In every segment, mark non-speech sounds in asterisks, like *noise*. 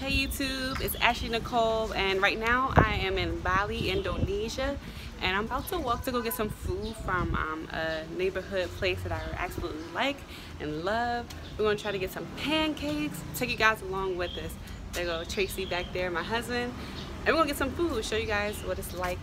Hey YouTube, it's Ashlee Nycole and right now I am in Bali, Indonesia and I'm about to walk to go get some food from um, a neighborhood place that I absolutely like and love. We're gonna try to get some pancakes, take you guys along with us. There go Tracy back there, my husband. And we're gonna get some food, show you guys what it's like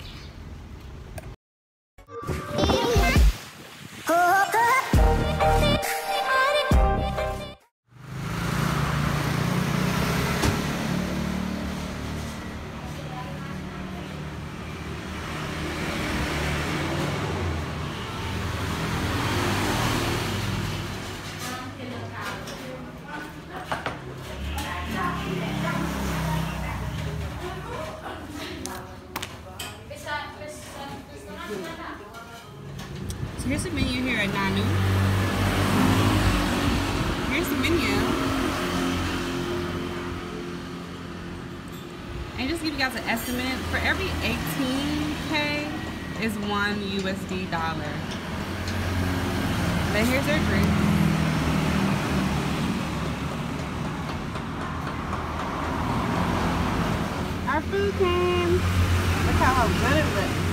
here's the menu here at Nanu. Here's the menu. And just give you guys an estimate, for every 18K is one USD dollar. But here's their drink. Our food came. Look how good it looks.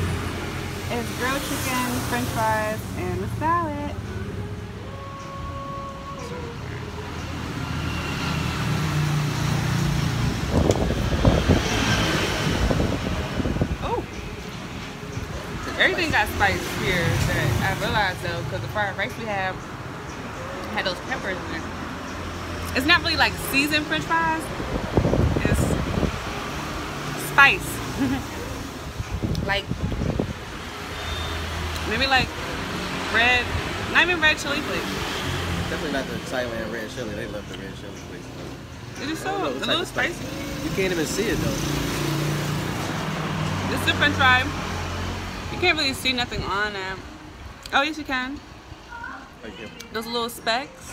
It's grilled chicken, french fries, and a salad. Oh! Everything got spice here that I realized though, because the fried rice we have had those peppers in it. It's not really like seasoned french fries. It's spice. *laughs* like Maybe like red, not even red chili flakes. Definitely not the Thailand red chili. They love the red chili flakes. It is so, know, a it's little like a spice. spicy. You can't even see it though. This is a french fry. You can't really see nothing on it. Oh, yes you can. Like, yeah. Those little specks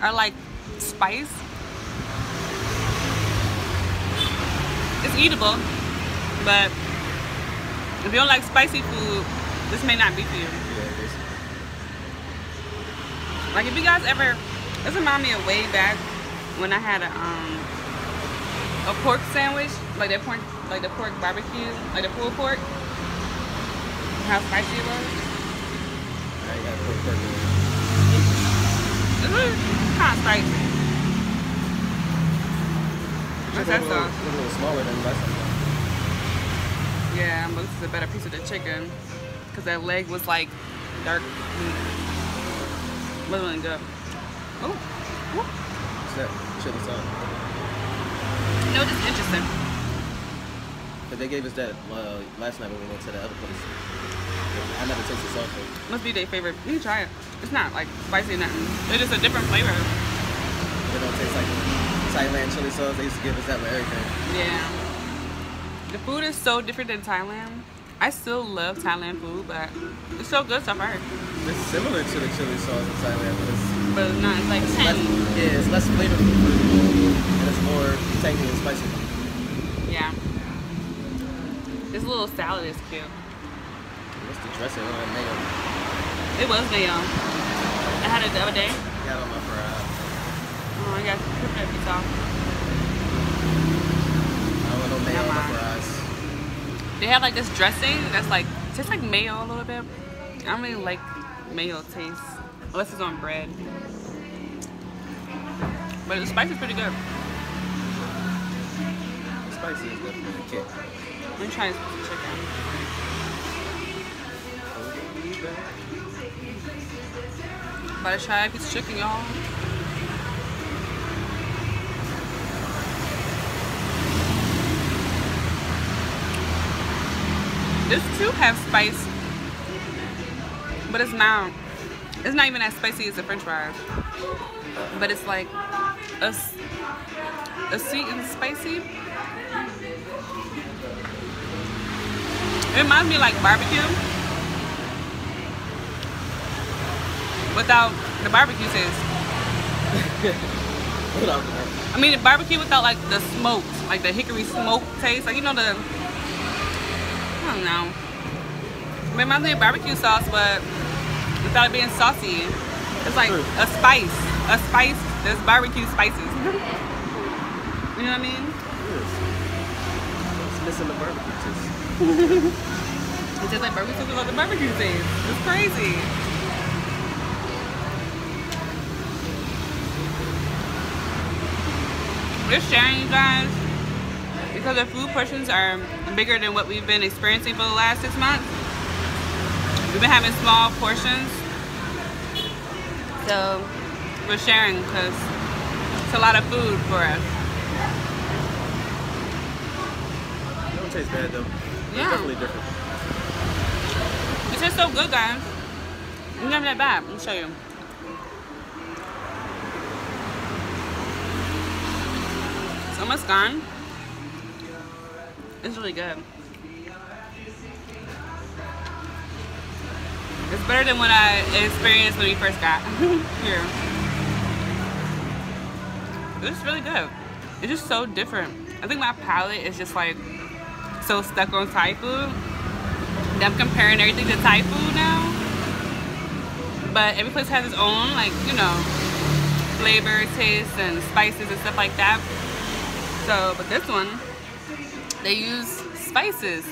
are like spice. It's eatable, but if you don't like spicy food, this may not be for you. Yeah. Like if you guys ever, this remind me of way back when I had a um a pork sandwich, like that pork, like the pork barbecue, like the pulled pork. How spicy it was. I got pork. It was kind of spicy. What's that a little, sauce? a little smaller than last time. Yeah, but this is a better piece of the chicken because that leg was like dark really good. Oh, What's that? Chili sauce. no, this is interesting. But they gave us that uh, last night when we went to the other place. I never tasted though. Must be their favorite. You can try it. It's not like spicy or nothing. It's just a different flavor. It don't taste like Thailand chili sauce. They used to give us that with everything. Yeah. The food is so different than Thailand. I still love Thailand food, but it's so good so far. It's similar to the chili sauce in Thailand, but it's, But it's not it's like it's less, tangy. yeah, it's less flavorful and it's more tangy and spicy. Yeah. This little salad is cute. What's the dressing on that mayo? It was mayo. I had it the other day. Got on my fries. Oh, I got put that piece off. I don't want no mayo on my Never mind. fries. They have like this dressing that's like tastes like mayo a little bit. I don't really like mayo taste unless it's on bread. But the spice is pretty good. Spicy is definitely a kick. Let me try this chicken. About to try a piece of chicken, y'all. This too have spice, but it's not. It's not even as spicy as the French fries, but it's like a, a sweet and spicy. It reminds me of like barbecue without the barbecue *laughs* taste. I mean, barbecue without like the smoke, like the hickory smoke taste. Like you know the, I don't know. It reminds me of barbecue sauce, but without it being saucy. It's like a spice, a spice. There's barbecue spices. *laughs* you know what I mean? It's missing the barbecue taste. *laughs* It's just like barbecue sauce without the barbecue taste. It's crazy. We're sharing, you guys, because the food portions are bigger than what we've been experiencing for the last six months. We've been having small portions. So we're sharing because it's a lot of food for us. It don't taste bad though. It's Yeah. definitely different. It tastes so good, guys. It's not that bad. Let me show you. It's almost gone. It's really good. It's better than what I experienced when we first got *laughs* here. It's really good. It's just so different. I think my palate is just like so stuck on Thai food. I'm comparing everything to Thai food now. But every place has its own, like, you know, flavor, taste, and spices and stuff like that. So, but this one, they use spices,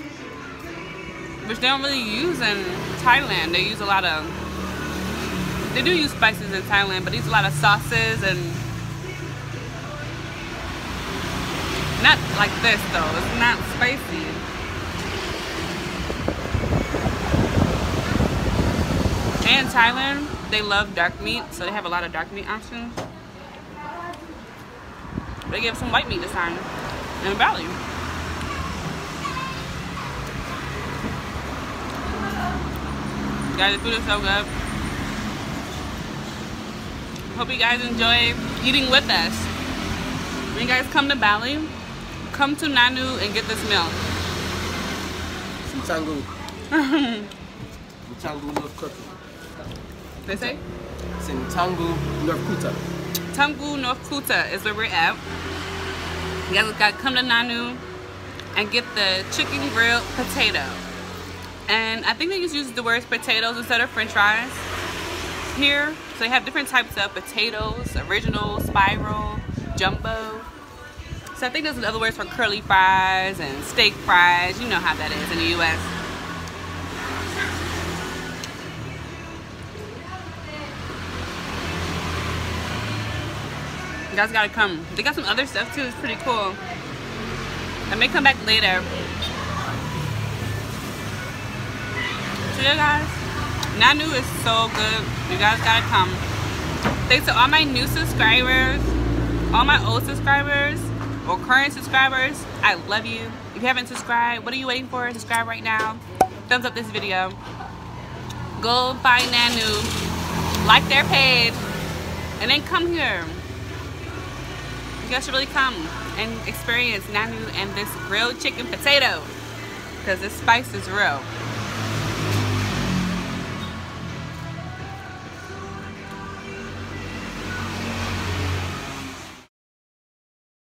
which they don't really use in Thailand. They use a lot of, they do use spices in Thailand, but they use a lot of sauces and not like this though. It's not spicy. And Thailand, they love dark meat, so they have a lot of dark meat options. They give some white meat this time in Bali. Guys, the food is so good. Hope you guys enjoy eating with us. When you guys come to Bali, come to Nanu and get this meal. Sintanggu. *laughs* Sintanggu North Kuta. They say? It's in Sintanggu North Kuta. Tungu North Kuta is where we're at. You guys got to come to Nanu and get the chicken grilled potato. And I think they just use the words potatoes instead of french fries here. So they have different types of potatoes, original, spiral, jumbo. So I think those there's other words for curly fries and steak fries. You know how that is in the US. You guys gotta come. They got some other stuff too. It's pretty cool. I may come back later. Guys, Nanu is so good. You guys gotta come. Thanks to all my new subscribers, all my old subscribers, or current subscribers. I love you. If you haven't subscribed, what are you waiting for? Subscribe right now. Thumbs up this video. Go find Nanu, like their page, and then come here. You guys should really come and experience Nanu and this grilled chicken potato. Because this spice is real.